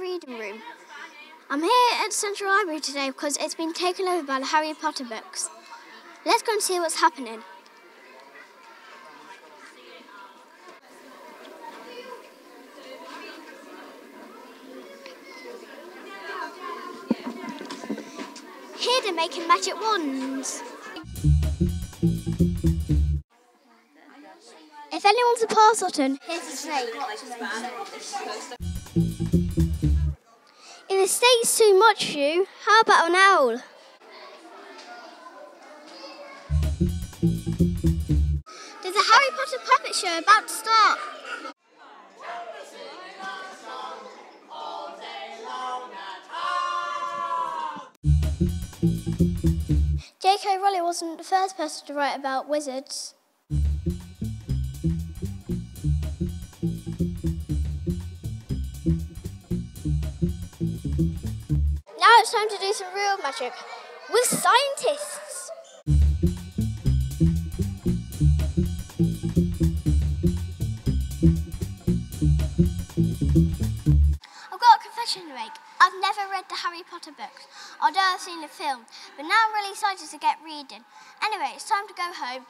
reading room. I'm here at Central Library today because it's been taken over by the Harry Potter books. Let's go and see what's happening. Here they're making magic wands. If anyone's a Parseltongue, here's a snake. If the snake's too much for you, how about an owl? There's a Harry Potter puppet show about to start. J.K. Rowling wasn't the first person to write about wizards. It's time to do some real magic with scientists. I've got a confession to make. I've never read the Harry Potter books, although I've seen the film, but now I'm really excited to get reading. Anyway, it's time to go home